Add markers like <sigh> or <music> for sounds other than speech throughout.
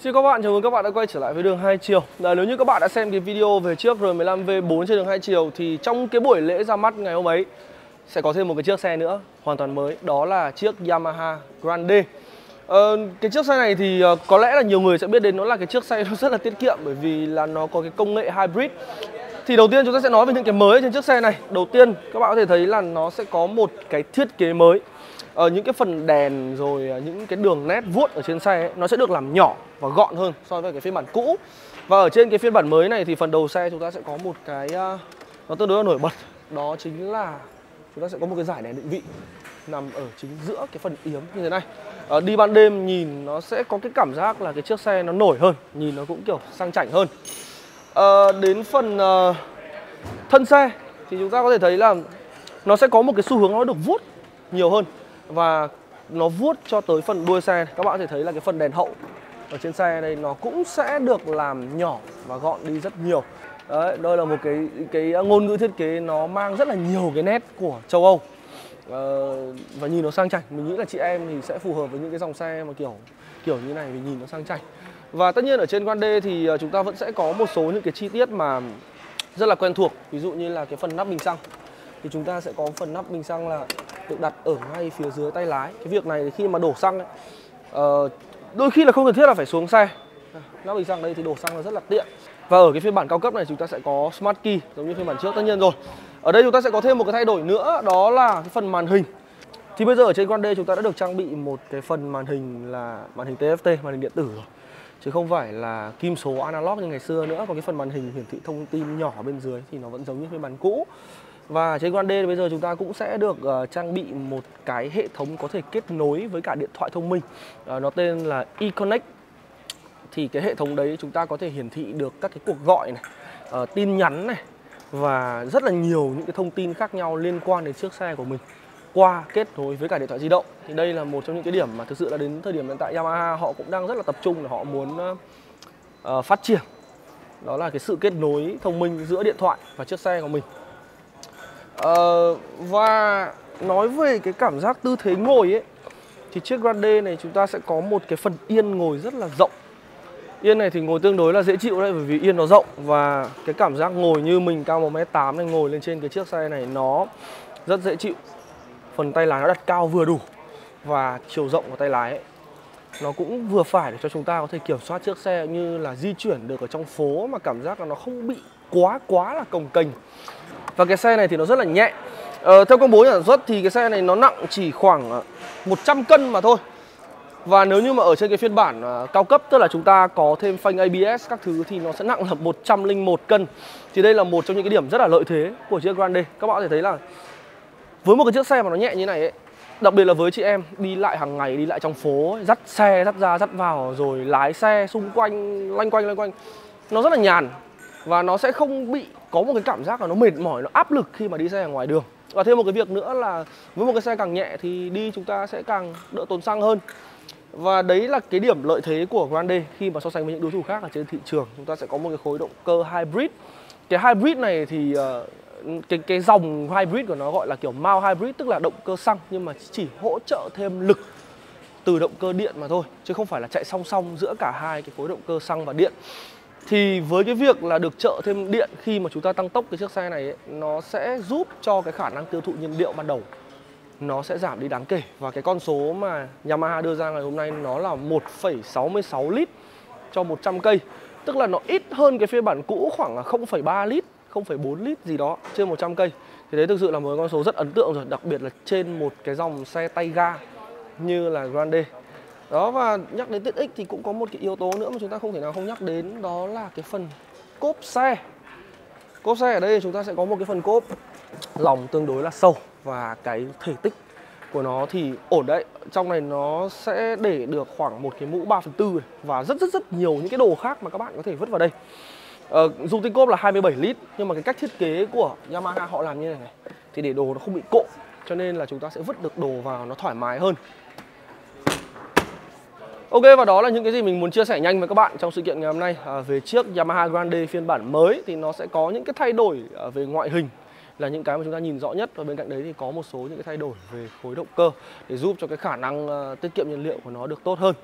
Xin các bạn, chào mừng các bạn đã quay trở lại với đường hai chiều. Là Nếu như các bạn đã xem cái video về chiếc R15 V4 trên đường hai chiều Thì trong cái buổi lễ ra mắt ngày hôm ấy Sẽ có thêm một cái chiếc xe nữa hoàn toàn mới. Đó là chiếc Yamaha Grande. Ờ, Cái chiếc xe này thì ờ, có lẽ là nhiều người sẽ biết đến nó là cái chiếc xe nó rất là tiết kiệm Bởi vì là nó có cái công nghệ hybrid. Thì đầu tiên chúng ta sẽ nói về những cái mới trên chiếc xe này. Đầu tiên các bạn có thể thấy là nó sẽ có một cái thiết kế mới ờ, những cái phần đèn rồi ờ, những cái đường nét vuốt ở trên xe ấy, nó sẽ được làm nhỏ và gọn hơn so với cái phiên bản cũ. Và ở trên cái phiên bản mới này thì phần đầu xe chúng ta sẽ có một cái uh, nó tương đối là nổi bật. Đó chính là chúng ta sẽ có một cái giải đèn định vị nằm ở chính giữa cái phần yếm như thế này. À, đi ban đêm nhìn nó sẽ có cái cảm giác là cái chiếc xe nó nổi hơn nhìn nó cũng kiểu sang chảnh hơn. À, đến phần uh, thân xe thì chúng ta có thể thấy là nó sẽ có một cái xu hướng nó được vuốt nhiều hơn và nó vuốt cho tới phần đuôi xe. Các bạn có thể thấy là cái phần đèn hậu ở trên xe đây nó cũng sẽ được làm nhỏ và gọn đi rất nhiều. Đấy đây là một cái cái ngôn ngữ thiết kế nó mang rất là nhiều cái nét của châu âu. Ờ, và nhìn nó sang chảnh. Mình nghĩ là chị em thì sẽ phù hợp với những cái dòng xe mà kiểu kiểu như này vì nhìn nó sang chảnh. Và tất nhiên ở trên Grande thì ờ, chúng ta vẫn sẽ có một số những cái chi tiết mà rất là quen thuộc. Ví dụ như là cái phần nắp bình xăng. Thì chúng ta sẽ có phần nắp bình xăng là được đặt ở ngay phía dưới tay lái. Cái việc này thì khi mà đổ xăng ấy, uh, đôi khi là không cần thiết là phải xuống xe. Nắp bình xăng đây thì đổ xăng là rất là tiện. Và ở cái phiên bản cao cấp này chúng ta sẽ có smart key giống như phiên bản trước. Tất nhiên rồi ở đây chúng ta sẽ có thêm một cái thay đổi nữa đó là cái phần màn hình. Thì bây giờ ở trên Grande chúng ta đã được trang bị một cái phần màn hình là màn hình TFT màn hình điện tử rồi. Chứ không phải là kim số analog như ngày xưa nữa. Còn cái phần màn hình hiển thị thông tin nhỏ bên dưới thì nó vẫn giống như phiên bản cũ và trên Grande bây giờ chúng ta cũng sẽ được uh, trang bị một cái hệ thống có thể kết nối với cả điện thoại thông minh. Uh, Nó tên là eConnect. Thì cái hệ thống đấy chúng ta có thể hiển thị được các cái cuộc gọi này, uh, tin nhắn này Và rất là nhiều những cái thông tin khác nhau liên quan đến chiếc xe của mình qua kết nối với cả điện thoại di động. Thì đây là một trong những cái điểm mà thực sự là đến thời điểm hiện tại Yamaha họ cũng đang rất là tập trung để họ muốn uh, phát triển. Đó là cái sự kết nối thông minh giữa điện thoại và chiếc xe của mình uh, và nói về cái cảm giác tư thế ngồi ấy thì chiếc Grande này chúng ta sẽ có một cái phần yên ngồi rất là rộng. Yên này thì ngồi tương đối là dễ chịu đấy bởi vì yên nó rộng và cái cảm giác ngồi như mình cao 1m8 này ngồi lên trên cái chiếc xe này nó rất dễ chịu. Phần tay lái nó đặt cao vừa đủ và chiều rộng của tay lái ấy, nó cũng vừa phải để cho chúng ta có thể kiểm soát chiếc xe như là di chuyển được ở trong phố mà cảm giác là nó không bị quá quá là cồng kềnh và cái xe này thì nó rất là nhẹ ờ, theo công bố nhà sản xuất thì cái xe này nó nặng chỉ khoảng ờ, 100 cân mà thôi và nếu như mà ở trên cái phiên bản ờ, cao cấp tức là chúng ta có thêm phanh ABS các thứ thì nó sẽ nặng là 101 cân. Thì đây là một trong những cái điểm rất là lợi thế của chiếc Grande. Các bạn có thể thấy là với một cái chiếc xe mà nó nhẹ như này ấy, đặc biệt là với chị em đi lại hàng ngày đi lại trong phố dắt xe dắt ra dắt vào rồi lái xe xung quanh loanh quanh loanh quanh nó rất là nhàn và nó sẽ không bị có một cái cảm giác là nó mệt mỏi, nó áp lực khi mà đi xe ở ngoài đường. Và thêm một cái việc nữa là với một cái xe càng nhẹ thì đi chúng ta sẽ càng đỡ tốn xăng hơn. Và đấy là cái điểm lợi thế của Grande khi mà so sánh với những đối thủ khác ở trên thị trường. Chúng ta sẽ có một cái khối động cơ hybrid. Cái hybrid này thì ờ, cái cái dòng hybrid của nó gọi là kiểu mild hybrid, tức là động cơ xăng, nhưng mà chỉ hỗ trợ thêm lực từ động cơ điện mà thôi, chứ không phải là chạy song song giữa cả hai cái khối động cơ xăng và điện thì với cái việc là được trợ thêm điện khi mà chúng ta tăng tốc cái chiếc xe này ấy, nó sẽ giúp cho cái khả năng tiêu thụ nhiên liệu ban đầu nó sẽ giảm đi đáng kể. Và cái con số mà Yamaha đưa ra ngày hôm nay nó là 1,66 lít cho 100 cây. Tức là nó ít hơn cái phiên bản cũ khoảng là 0,3 lít 0,4 lít gì đó trên 100 cây. Thì đấy thực sự là một con số rất ấn tượng rồi đặc biệt là trên một cái dòng xe tay ga như là Grande đó và nhắc đến tiết ích thì cũng có một cái yếu tố nữa mà chúng ta không thể nào không nhắc đến đó là cái phần cốp xe. Cốp xe ở đây chúng ta sẽ có một cái phần cốp lòng tương đối là sâu và cái thể tích của nó thì ổn đấy. Trong này nó sẽ để được khoảng một cái mũ 3 phần tư và rất rất rất nhiều những cái đồ khác mà các bạn có thể vứt vào đây. Ờ, dung tích cốp là 27 lít nhưng mà cái cách thiết kế của Yamaha họ làm như này này thì để đồ nó không bị cộ cho nên là chúng ta sẽ vứt được đồ vào nó thoải mái hơn. Ok và đó là những cái gì mình muốn chia sẻ nhanh với các bạn trong sự kiện ngày hôm nay. À, về chiếc Yamaha Grande phiên bản mới thì nó sẽ có những cái thay đổi à, về ngoại hình là những cái mà chúng ta nhìn rõ nhất. Và bên cạnh đấy thì có một số những cái thay đổi về khối động cơ để giúp cho cái khả năng uh, tiết kiệm nhiên liệu của nó được tốt hơn.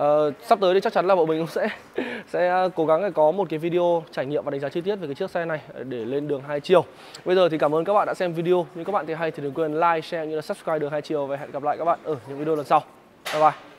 Uh, sắp tới thì chắc chắn là bọn mình cũng sẽ <laughs> sẽ cố gắng có một cái video trải nghiệm và đánh giá chi tiết về cái chiếc xe này để lên đường hai chiều. Bây giờ thì cảm ơn các bạn đã xem video. Nếu các bạn thấy hay thì đừng quên like share như là subscribe đường hai chiều. Và hẹn gặp lại các bạn ở những video lần sau. Bye bye.